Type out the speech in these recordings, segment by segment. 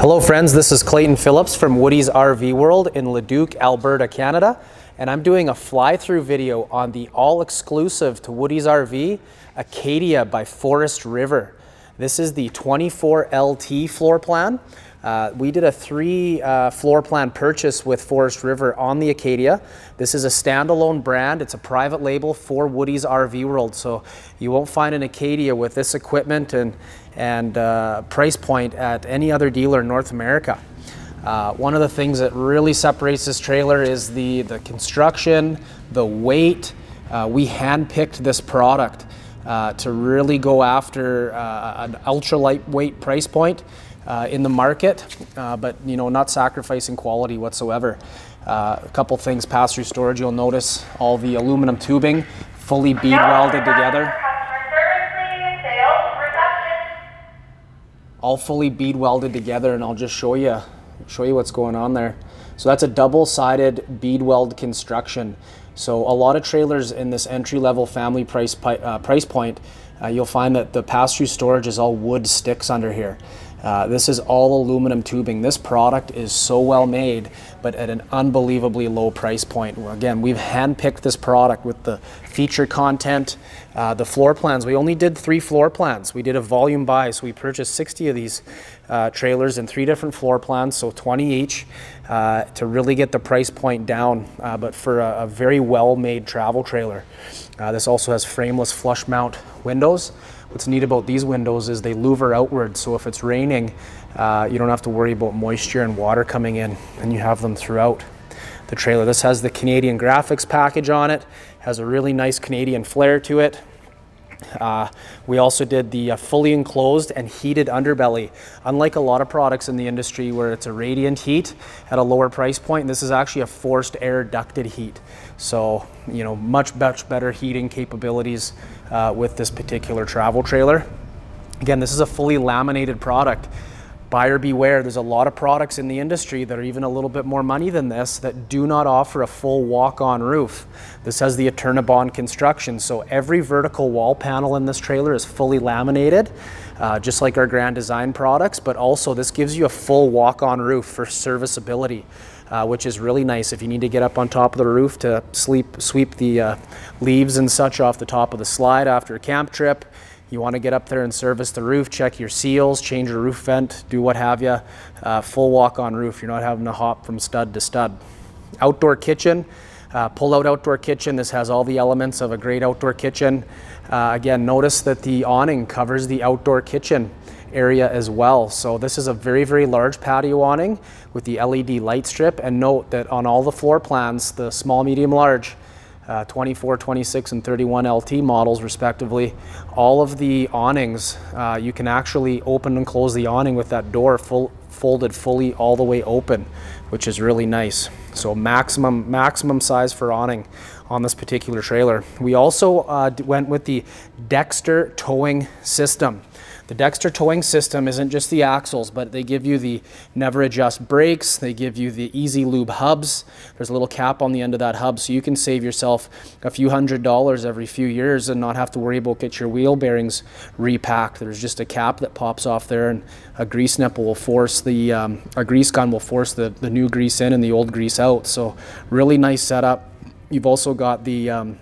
Hello friends, this is Clayton Phillips from Woody's RV World in Leduc, Alberta, Canada. And I'm doing a fly-through video on the all-exclusive to Woody's RV, Acadia by Forest River. This is the 24 LT floor plan. Uh, we did a three uh, floor plan purchase with Forest River on the Acadia. This is a standalone brand. It's a private label for Woody's RV World. So you won't find an Acadia with this equipment and, and uh, price point at any other dealer in North America. Uh, one of the things that really separates this trailer is the, the construction, the weight. Uh, we handpicked this product uh, to really go after an ultra lightweight price point uh, in the market, uh, but you know, not sacrificing quality whatsoever. Uh, a couple things pass-through storage, you'll notice all the aluminum tubing fully bead welded together. All fully bead welded together and I'll just show you, show you what's going on there. So that's a double-sided bead weld construction. So a lot of trailers in this entry-level family price, uh, price point, uh, you'll find that the pass-through storage is all wood sticks under here. Uh, this is all aluminum tubing. This product is so well made, but at an unbelievably low price point. Again, we've handpicked this product with the feature content, uh, the floor plans. We only did three floor plans. We did a volume buy, so we purchased 60 of these uh, trailers in three different floor plans, so 20 each, uh, to really get the price point down, uh, but for a, a very well-made travel trailer. This also has frameless flush mount windows. What's neat about these windows is they louver outward, so if it's raining, uh, you don't have to worry about moisture and water coming in, and you have them throughout the trailer. This has the Canadian graphics package on it, has a really nice Canadian flair to it. Uh, we also did the uh, fully enclosed and heated underbelly. Unlike a lot of products in the industry where it's a radiant heat at a lower price point, this is actually a forced air ducted heat. So, you know, much, much better heating capabilities uh, with this particular travel trailer. Again, this is a fully laminated product. Buyer beware, there's a lot of products in the industry that are even a little bit more money than this that do not offer a full walk-on roof. This has the Eternabond construction, so every vertical wall panel in this trailer is fully laminated, uh, just like our Grand Design products, but also this gives you a full walk-on roof for serviceability. Uh, which is really nice if you need to get up on top of the roof to sleep, sweep the uh, leaves and such off the top of the slide after a camp trip. You want to get up there and service the roof, check your seals, change your roof vent, do what have you. Uh, full walk on roof. You're not having to hop from stud to stud. Outdoor kitchen, uh, pull out outdoor kitchen. This has all the elements of a great outdoor kitchen. Uh, again, notice that the awning covers the outdoor kitchen area as well. So this is a very, very large patio awning with the LED light strip. And note that on all the floor plans, the small, medium, large, uh, 24, 26, and 31 LT models respectively. All of the awnings, uh, you can actually open and close the awning with that door full, folded fully all the way open, which is really nice. So maximum, maximum size for awning on this particular trailer. We also uh, went with the Dexter towing system. The Dexter towing system isn't just the axles, but they give you the never adjust brakes. They give you the easy lube hubs. There's a little cap on the end of that hub so you can save yourself a few hundred dollars every few years and not have to worry about get your wheel bearings repacked. There's just a cap that pops off there and a grease nipple will force the, um, a grease gun will force the, the new grease in and the old grease out. So really nice setup. You've also got the um,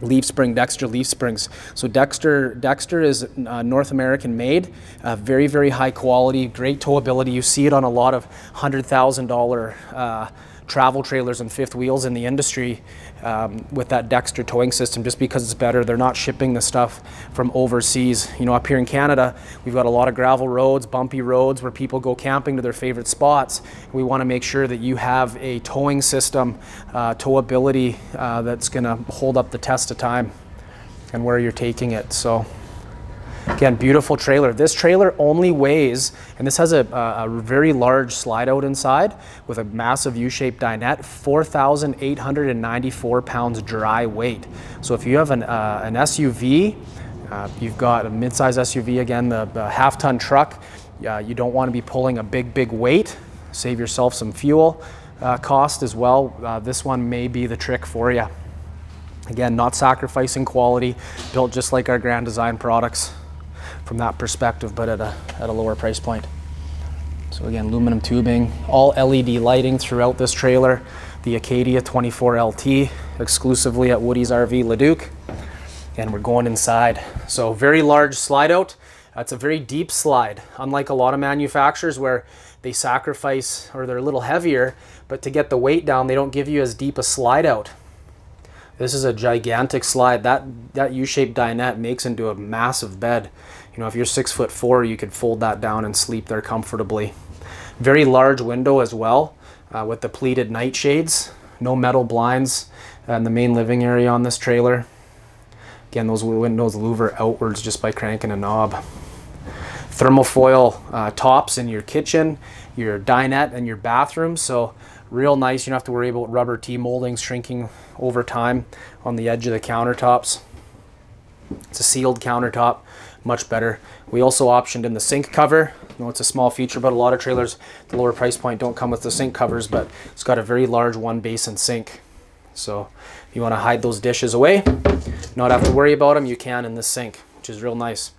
leaf spring Dexter leaf springs. So Dexter Dexter is uh, North American made, uh, very very high quality, great towability. You see it on a lot of hundred thousand uh, travel trailers and fifth wheels in the industry um, with that Dexter towing system just because it's better. They're not shipping the stuff from overseas. You know, up here in Canada, we've got a lot of gravel roads, bumpy roads where people go camping to their favorite spots. We want to make sure that you have a towing system, uh, towability uh, that's going to hold up the test of time and where you're taking it. So. Again, beautiful trailer. This trailer only weighs, and this has a, a, very large slide out inside with a massive U-shaped dinette, 4,894 pounds dry weight. So if you have an, uh, an SUV, uh, you've got a midsize SUV, again, the, the half-ton truck, uh, you don't want to be pulling a big, big weight. Save yourself some fuel uh, cost as well. Uh, this one may be the trick for you. Again, not sacrificing quality, built just like our Grand Design products from that perspective, but at a, at a lower price point. So again, aluminum tubing, all LED lighting throughout this trailer. The Acadia 24 LT, exclusively at Woody's RV Leduc. And we're going inside. So very large slide out. It's a very deep slide, unlike a lot of manufacturers where they sacrifice or they're a little heavier, but to get the weight down, they don't give you as deep a slide out. This is a gigantic slide. That that U-shaped dinette makes into a massive bed. You know, if you're six foot four, you could fold that down and sleep there comfortably. Very large window as well uh, with the pleated nightshades. No metal blinds in the main living area on this trailer. Again, those windows louver outwards just by cranking a knob. Thermofoil uh, tops in your kitchen, your dinette, and your bathroom. So real nice. You don't have to worry about rubber T-moldings shrinking over time on the edge of the countertops. It's a sealed countertop, much better. We also optioned in the sink cover. I know it's a small feature, but a lot of trailers, the lower price point, don't come with the sink covers, but it's got a very large one basin sink. So if you want to hide those dishes away, not have to worry about them, you can in this sink, which is real nice.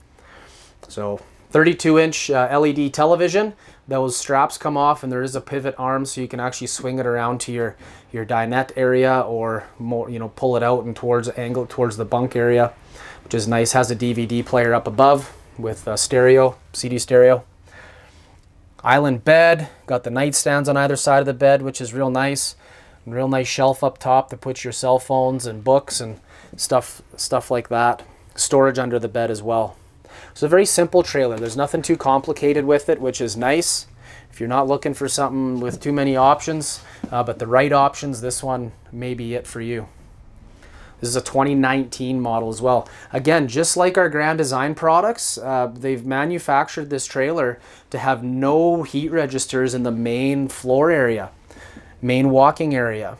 So 32 inch uh, LED television. Those straps come off and there is a pivot arm so you can actually swing it around to your, your dinette area or more, you know, pull it out and towards angle towards the bunk area, which is nice. Has a DVD player up above with a stereo, CD stereo. Island bed, got the nightstands on either side of the bed, which is real nice. Real nice shelf up top to put your cell phones and books and stuff stuff like that. Storage under the bed as well. It's a very simple trailer. There's nothing too complicated with it, which is nice. If you're not looking for something with too many options, uh, but the right options, this one may be it for you. This is a 2019 model as well. Again, just like our Grand Design products, uh, they've manufactured this trailer to have no heat registers in the main floor area main walking area.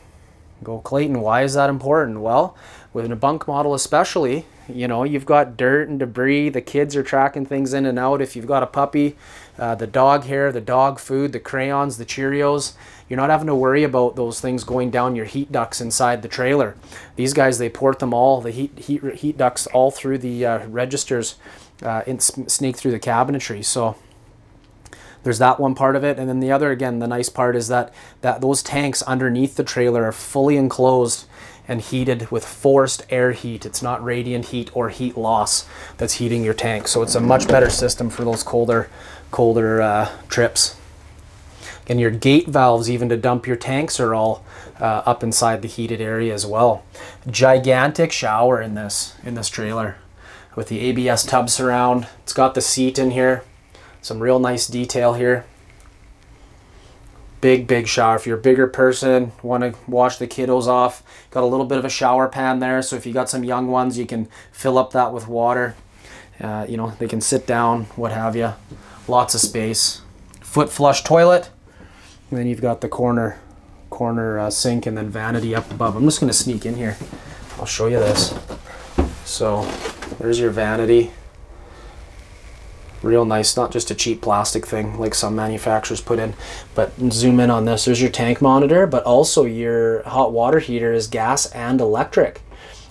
Go Clayton, why is that important? Well, with a bunk model especially, you know, you've got dirt and debris, the kids are tracking things in and out. If you've got a puppy, uh, the dog hair, the dog food, the crayons, the Cheerios, you're not having to worry about those things going down your heat ducts inside the trailer. These guys, they port them all, the heat, heat, heat ducts all through the uh, registers uh, and snake through the cabinetry. So there's that one part of it. And then the other again the nice part is that that those tanks underneath the trailer are fully enclosed and heated with forced air heat. It's not radiant heat or heat loss that's heating your tank. So it's a much better system for those colder colder uh, trips. And your gate valves even to dump your tanks are all uh, up inside the heated area as well. Gigantic shower in this in this trailer with the ABS tub surround it's got the seat in here some real nice detail here. Big, big shower. If you're a bigger person, want to wash the kiddos off, got a little bit of a shower pan there. So if you got some young ones, you can fill up that with water. Uh, you know, they can sit down, what have you. Lots of space. Foot flush toilet. And then you've got the corner corner uh, sink and then vanity up above. I'm just going to sneak in here. I'll show you this. So there's your vanity real nice not just a cheap plastic thing like some manufacturers put in. But zoom in on this. There's your tank monitor but also your hot water heater is gas and electric.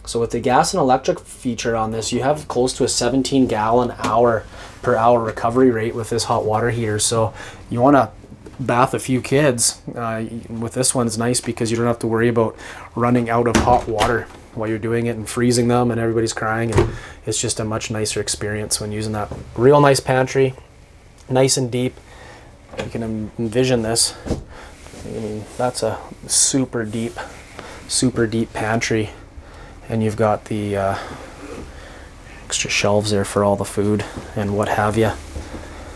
So with the gas and electric feature on this you have close to a 17 gallon hour per hour recovery rate with this hot water heater. So you want to bath a few kids uh, with this one, it's nice because you don't have to worry about running out of hot water while you're doing it and freezing them and everybody's crying and it's just a much nicer experience when using that real nice pantry nice and deep. You can envision this. I mean that's a super deep super deep pantry and you've got the uh, extra shelves there for all the food and what have you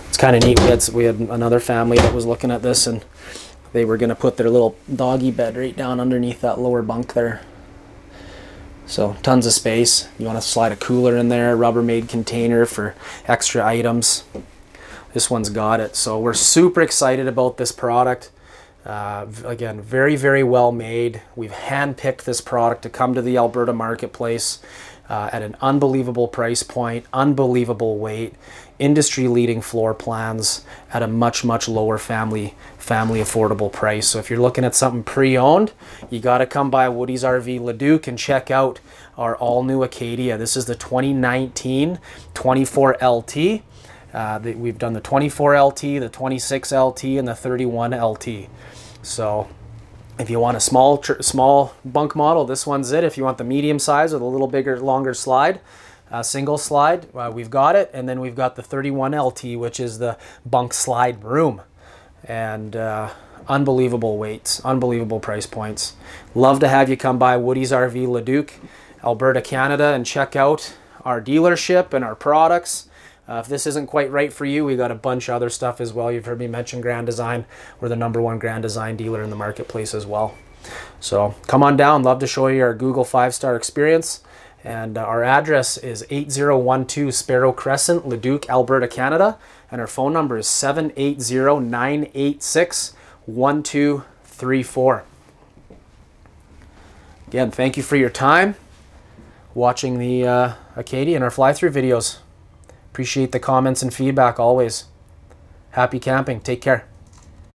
it's kind of neat we had, we had another family that was looking at this and they were going to put their little doggy bed right down underneath that lower bunk there so tons of space. You want to slide a cooler in there, Rubbermaid container for extra items. This one's got it. So we're super excited about this product. Uh, again, very, very well made. We've handpicked this product to come to the Alberta marketplace uh, at an unbelievable price point, unbelievable weight, industry leading floor plans at a much, much lower family family affordable price. So if you're looking at something pre-owned, you got to come by Woody's RV Leduc and check out our all new Acadia. This is the 2019 24 LT. Uh, the, we've done the 24 LT, the 26 LT, and the 31 LT. So if you want a small small bunk model, this one's it. If you want the medium size with a little bigger, longer slide, uh, single slide, uh, we've got it. And then we've got the 31 LT, which is the bunk slide room. And uh, unbelievable weights, unbelievable price points. Love to have you come by Woody's RV Leduc, Alberta, Canada, and check out our dealership and our products. Uh, if this isn't quite right for you, we got a bunch of other stuff as well. You've heard me mention Grand Design. We're the number one Grand Design dealer in the marketplace as well. So come on down. Love to show you our Google five-star experience. And uh, our address is 8012 Sparrow Crescent, Leduc, Alberta, Canada. And our phone number is 780-986-1234. Again, thank you for your time watching the uh, Acadia and our fly-through videos. Appreciate the comments and feedback always. Happy camping. Take care.